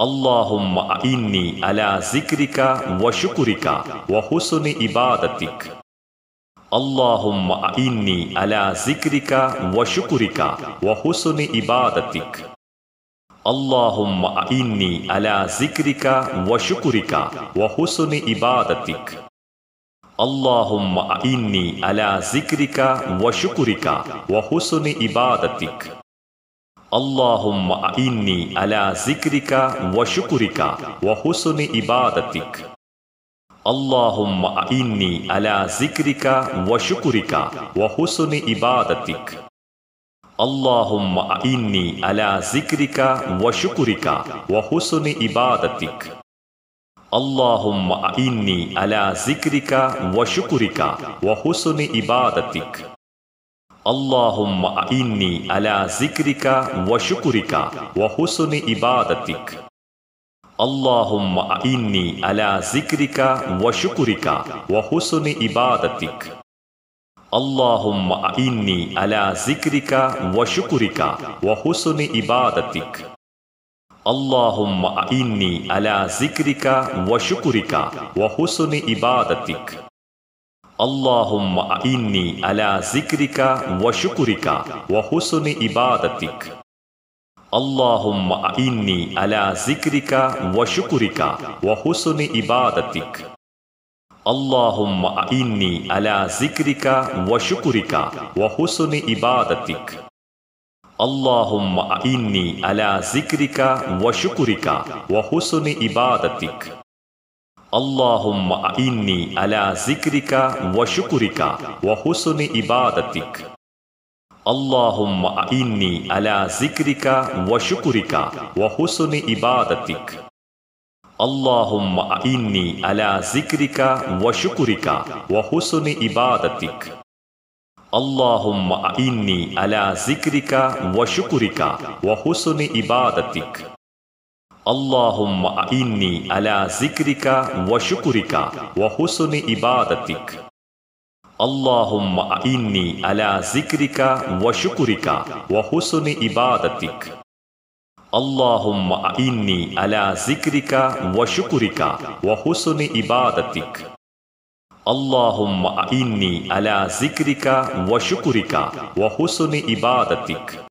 اللهم إني على ذكرك وشكرك وحسن عبادتك. اللهم إني على ذكرك وشكرك وحسن عبادتك. اللهم إني على ذكرك وشكرك وحسن عبادتك. اللهم إني على ذكرك وشكرك وحسن عبادتك. اللهم إني على ذكرك وشكرك وحسن عبادتك. اللهم إني على ذكرك وشكرك وحسن عبادتك. اللهم إني على ذكرك وشكرك وحسن عبادتك. اللهم إني على ذكرك وشكرك وحسن عبادتك. اللهم إني على ذكرك وشكرك وحسن عبادتك. اللهم إني على ذكرك وشكرك وحسن عبادتك. اللهم إني على ذكرك وشكرك وحسن عبادتك. اللهم إني على ذكرك وشكرك وحسن عبادتك. اللهم إني على ذكرك وشكرك وحسن عبادتك. اللهم إني على ذكرك وشكرك وحسن عبادتك. اللهم إني على ذكرك وشكرك وحسن عبادتك. اللهم إني على ذكرك وشكرك وحسن عبادتك. اللهم إني على ذكرك وشكرك وحسن عبادتك اللهم إني على ذكرك وشكرك وحسن عبادتك اللهم إني على ذكرك وشكرك وحسن عبادتك اللهم إني على ذكرك وشكرك وحسن عبادتك اللهم إني على ذكرك وشكرك وحسن عبادتك. اللهم إني على ذكرك وشكرك وحسن عبادتك. اللهم إني على ذكرك وشكرك وحسن عبادتك. اللهم إني على ذكرك وشكرك وحسن عبادتك.